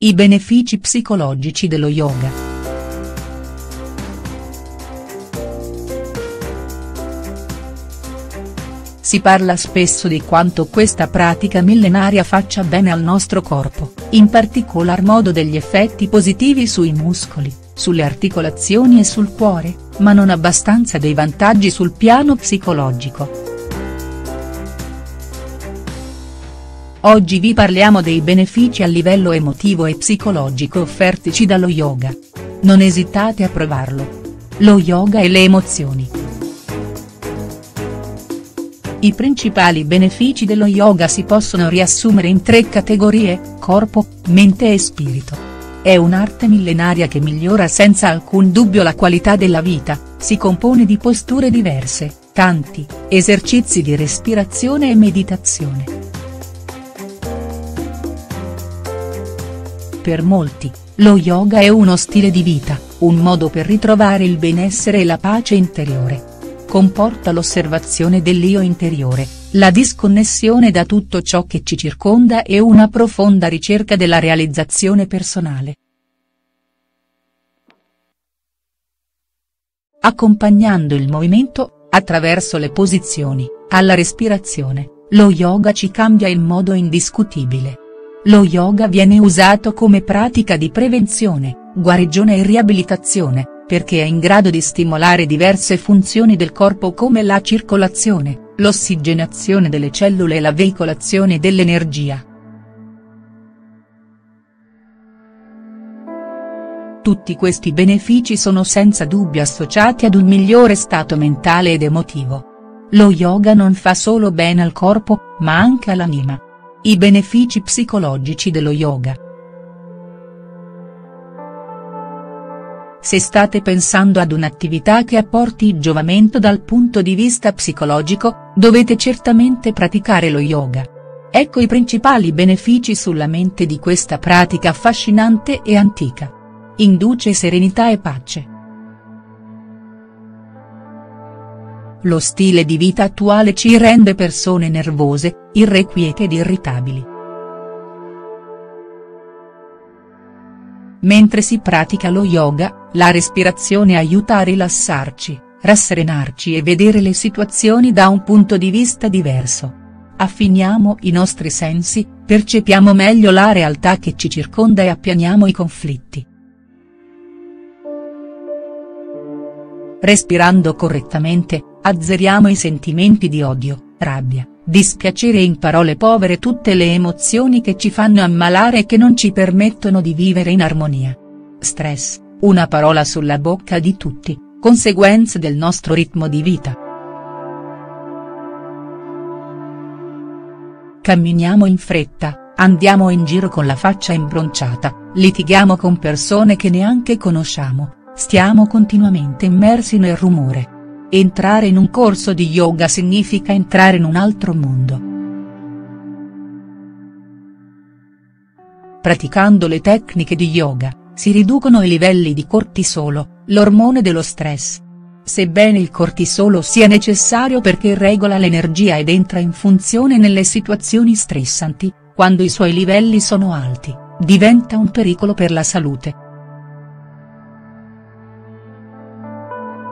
I benefici psicologici dello yoga. Si parla spesso di quanto questa pratica millenaria faccia bene al nostro corpo, in particolar modo degli effetti positivi sui muscoli, sulle articolazioni e sul cuore, ma non abbastanza dei vantaggi sul piano psicologico. Oggi vi parliamo dei benefici a livello emotivo e psicologico offertici dallo yoga. Non esitate a provarlo. Lo yoga e le emozioni. I principali benefici dello yoga si possono riassumere in tre categorie, corpo, mente e spirito. È un'arte millenaria che migliora senza alcun dubbio la qualità della vita, si compone di posture diverse, canti, esercizi di respirazione e meditazione. Per molti, lo yoga è uno stile di vita, un modo per ritrovare il benessere e la pace interiore. Comporta l'osservazione dell'io interiore, la disconnessione da tutto ciò che ci circonda e una profonda ricerca della realizzazione personale. Accompagnando il movimento, attraverso le posizioni, alla respirazione, lo yoga ci cambia in modo indiscutibile. Lo yoga viene usato come pratica di prevenzione, guarigione e riabilitazione, perché è in grado di stimolare diverse funzioni del corpo come la circolazione, l'ossigenazione delle cellule e la veicolazione dell'energia. Tutti questi benefici sono senza dubbio associati ad un migliore stato mentale ed emotivo. Lo yoga non fa solo bene al corpo, ma anche all'anima. I benefici psicologici dello yoga. Se state pensando ad un'attività che apporti giovamento dal punto di vista psicologico, dovete certamente praticare lo yoga. Ecco i principali benefici sulla mente di questa pratica affascinante e antica. Induce serenità e pace. Lo stile di vita attuale ci rende persone nervose, irrequiete ed irritabili. Mentre si pratica lo yoga, la respirazione aiuta a rilassarci, rasserenarci e vedere le situazioni da un punto di vista diverso. Affiniamo i nostri sensi, percepiamo meglio la realtà che ci circonda e appianiamo i conflitti. Respirando correttamente, azzeriamo i sentimenti di odio, rabbia, dispiacere in parole povere tutte le emozioni che ci fanno ammalare e che non ci permettono di vivere in armonia. Stress, una parola sulla bocca di tutti, conseguenze del nostro ritmo di vita. Camminiamo in fretta, andiamo in giro con la faccia imbronciata, litighiamo con persone che neanche conosciamo, stiamo continuamente immersi nel rumore Entrare in un corso di yoga significa entrare in un altro mondo. Praticando le tecniche di yoga, si riducono i livelli di cortisolo, l'ormone dello stress. Sebbene il cortisolo sia necessario perché regola l'energia ed entra in funzione nelle situazioni stressanti, quando i suoi livelli sono alti, diventa un pericolo per la salute.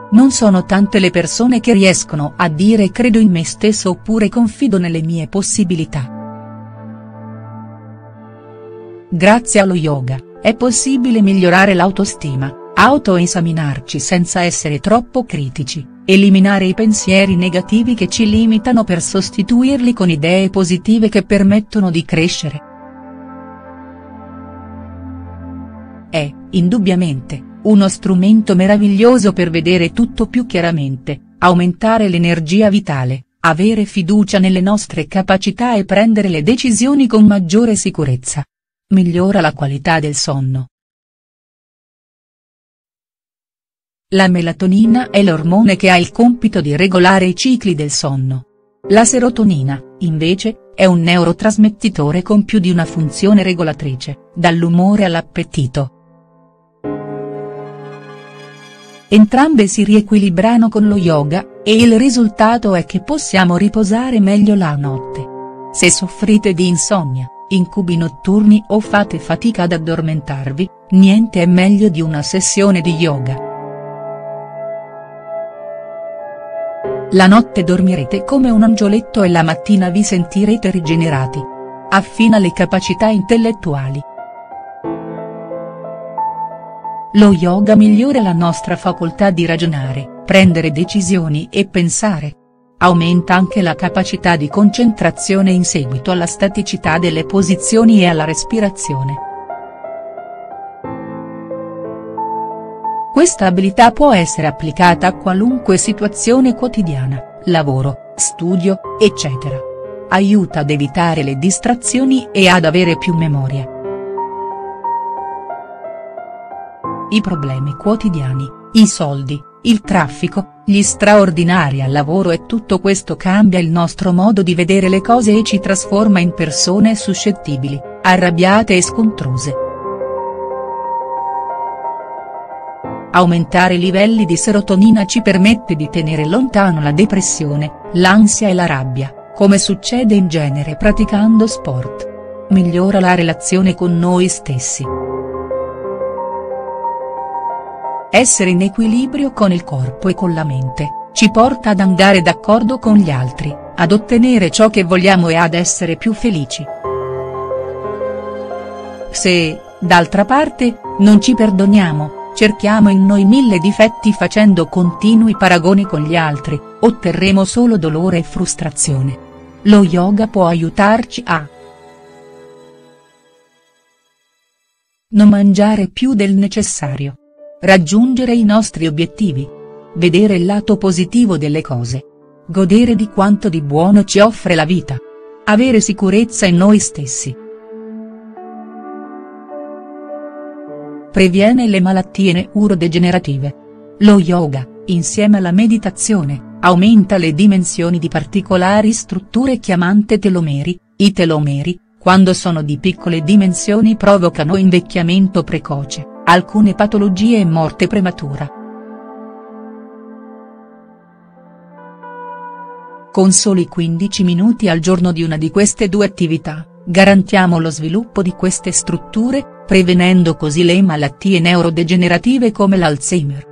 Non sono tante le persone che riescono a dire credo in me stesso oppure confido nelle mie possibilità. Grazie allo yoga, è possibile migliorare l'autostima, autoesaminarci senza essere troppo critici, eliminare i pensieri negativi che ci limitano per sostituirli con idee positive che permettono di crescere. È, indubbiamente, uno strumento meraviglioso per vedere tutto più chiaramente, aumentare l'energia vitale, avere fiducia nelle nostre capacità e prendere le decisioni con maggiore sicurezza. Migliora la qualità del sonno. La melatonina è l'ormone che ha il compito di regolare i cicli del sonno. La serotonina, invece, è un neurotrasmettitore con più di una funzione regolatrice, dall'umore all'appetito Entrambe si riequilibrano con lo yoga, e il risultato è che possiamo riposare meglio la notte. Se soffrite di insonnia, incubi notturni o fate fatica ad addormentarvi, niente è meglio di una sessione di yoga. La notte dormirete come un angioletto e la mattina vi sentirete rigenerati. Affina le capacità intellettuali. Lo yoga migliora la nostra facoltà di ragionare, prendere decisioni e pensare. Aumenta anche la capacità di concentrazione in seguito alla staticità delle posizioni e alla respirazione. Questa abilità può essere applicata a qualunque situazione quotidiana, lavoro, studio, eccetera. Aiuta ad evitare le distrazioni e ad avere più memoria. I problemi quotidiani, i soldi, il traffico, gli straordinari al lavoro e tutto questo cambia il nostro modo di vedere le cose e ci trasforma in persone suscettibili, arrabbiate e scontrose. Aumentare i livelli di serotonina ci permette di tenere lontano la depressione, l'ansia e la rabbia, come succede in genere praticando sport. Migliora la relazione con noi stessi. Essere in equilibrio con il corpo e con la mente, ci porta ad andare d'accordo con gli altri, ad ottenere ciò che vogliamo e ad essere più felici. Se, d'altra parte, non ci perdoniamo, cerchiamo in noi mille difetti facendo continui paragoni con gli altri, otterremo solo dolore e frustrazione. Lo yoga può aiutarci a non mangiare più del necessario. Raggiungere i nostri obiettivi. Vedere il lato positivo delle cose. Godere di quanto di buono ci offre la vita. Avere sicurezza in noi stessi. Previene le malattie neurodegenerative. Lo yoga, insieme alla meditazione, aumenta le dimensioni di particolari strutture chiamate telomeri, i telomeri, quando sono di piccole dimensioni provocano invecchiamento precoce alcune patologie e morte prematura. Con soli 15 minuti al giorno di una di queste due attività, garantiamo lo sviluppo di queste strutture, prevenendo così le malattie neurodegenerative come l'Alzheimer.